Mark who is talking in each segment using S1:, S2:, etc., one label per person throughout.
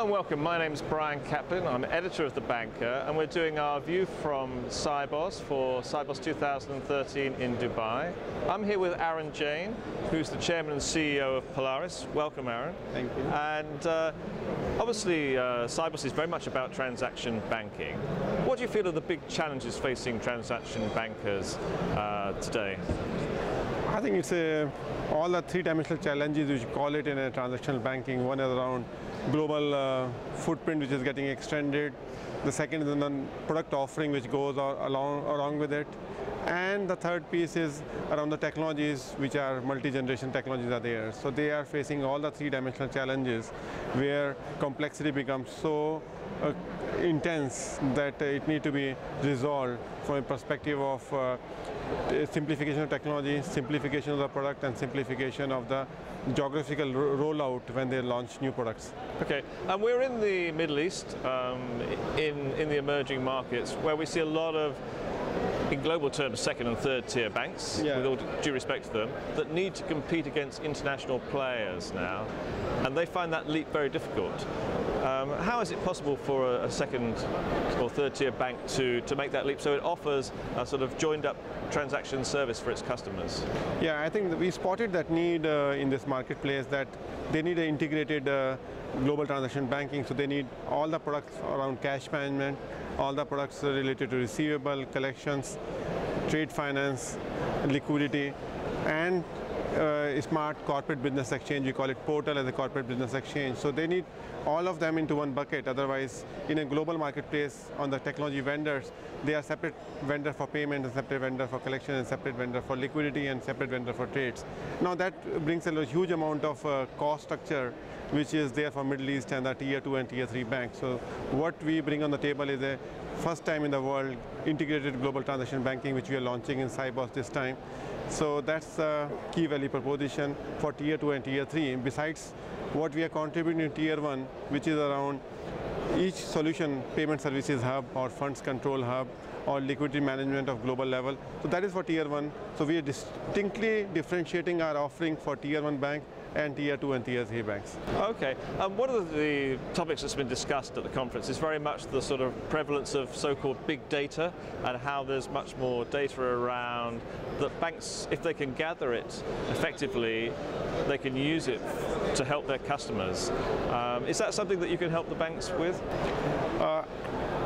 S1: Hello and welcome. My name is Brian Caplen. I'm editor of The Banker and we're doing our view from Sibos for Sibos 2013 in Dubai. I'm here with Arun Jain, who's the chairman and CEO of Polaris. Welcome, Arun.
S2: Thank you.
S1: And uh, obviously, uh, Sibos is very much about transaction banking. What do you feel are the big challenges facing transaction bankers uh, today?
S2: I think it's a, all the three-dimensional challenges which you call it in a transactional banking. One is around global uh, footprint which is getting extended. The second is the product offering which goes along, along with it. And the third piece is around the technologies which are multi-generation technologies are there. So they are facing all the three-dimensional challenges where complexity becomes so uh, intense that uh, it need to be resolved from a perspective of uh, simplification of technology, simplification of the product and simplification of the geographical rollout when they launch new products.
S1: Okay, and we're in the Middle East, um, in, in the emerging markets, where we see a lot of in global terms, second and third tier banks, yeah. with all due respect to them, that need to compete against international players now, and they find that leap very difficult. Um, how is it possible for a, a, second or third tier bank to, to make that leap so it offers a sort of joined up transaction service for its customers?
S2: Yeah, I think we spotted that need uh, in this marketplace that they need an integrated uh, global transaction banking, so they need all the products around cash management, all the products related to receivable, collections, trade finance, liquidity, and uh, smart corporate business exchange. We call it portal as a corporate business exchange. So they need all of them into one bucket. Otherwise, in a global marketplace on the technology vendors, they are separate vendor for payment, and separate vendor for collection, and separate vendor for liquidity, and separate vendor for trades. Now that brings a huge amount of uh, cost structure which is there for Middle East and the tier 2 and tier 3 banks. So what we bring on the table is a first time in the world integrated global transaction banking which we are launching in Sibos this time. So that's the key value proposition for tier 2 and tier 3. Besides what we are contributing in tier 1 which is around each solution payment services hub or funds control hub or liquidity management of global level. So that is for tier 1. So we are distinctly differentiating our offering for tier 1 bank and tier 2 and tier 3 banks.
S1: Okay, um, one of the topics that's been discussed at the conference is very much the sort of prevalence of so-called big data and how there's much more data around that banks, if they can gather it effectively, they can use it to help their customers. Um, is that something that you can help the banks with?
S2: Uh,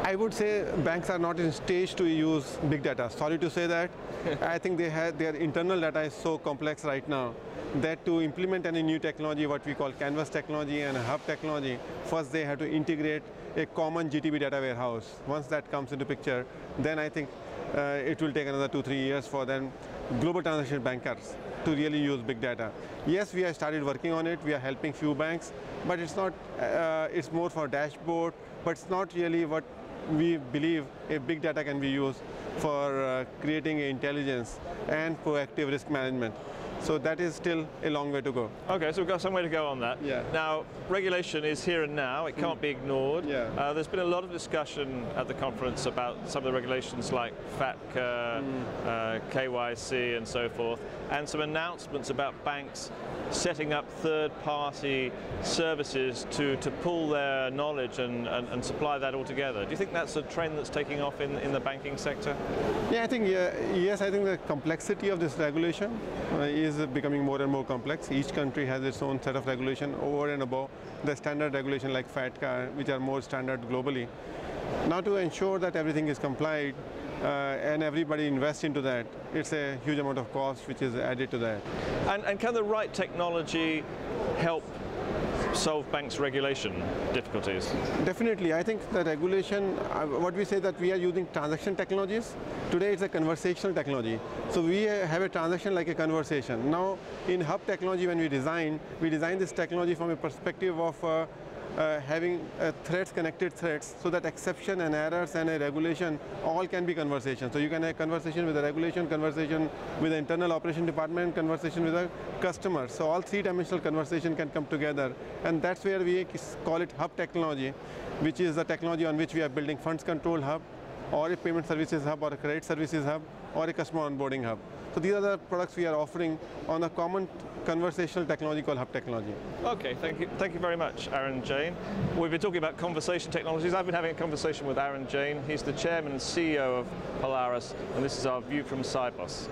S2: I would say banks are not in stage to use big data. Sorry to say that. I think they have their internal data is so complex right now that to implement any new technology, what we call canvas technology and hub technology, first they have to integrate a common GTB data warehouse. Once that comes into picture, then I think uh, it will take another two, three years for them global transaction bankers to really use big data. Yes, we have started working on it. We are helping few banks, but it's not. Uh, it's more for dashboard, but it's not really what we believe a big data can be used for uh, creating intelligence and proactive risk management. So that is still a long way to go.
S1: Okay, so we've got some way to go on that.
S2: Yeah.
S1: Now, regulation is here and now. It can't mm. be ignored.
S2: Yeah.
S1: Uh, there's been a lot of discussion at the conference about some of the regulations like FATCA, mm. uh, KYC, and so forth, and some announcements about banks setting up third-party services to, to pull their knowledge and, and, and, supply that all together. Do you think that's a trend that's taking off in, in the banking sector?
S2: Yeah, I think, yeah, yes, I think the complexity of this regulation uh, is becoming more and more complex. Each country has its own set of regulation over and above the standard regulation like FATCA, which are more standard globally. Now to ensure that everything is complied, uh, and everybody invests into that, it's a huge amount of cost which is added to that.
S1: And, and can the right technology help solve banks' regulation difficulties?
S2: Definitely. I think the regulation, uh, what we say that we are using transaction technologies, today it's a conversational technology. So we have a transaction like a conversation. Now in hub technology when we design, we design this technology from a perspective of uh, uh, having uh, threads, connected threads, so that exception and errors and a regulation all can be conversation. So you can have conversation with a regulation, conversation with the internal operation department, conversation with the customer. So all three-dimensional conversation can come together, and that's where we call it hub technology, which is the technology on which we are building funds control hub, or a payment services hub, or a credit services hub, or a customer onboarding hub. So these are the products we are offering on a common conversational technology called Hub Technology.
S1: Okay, thank you, thank you very much, Arun Jain. We've been talking about conversation technologies. I've been having a conversation with Arun Jain. He's the chairman and CEO of Polaris, and this is our view from Sibos.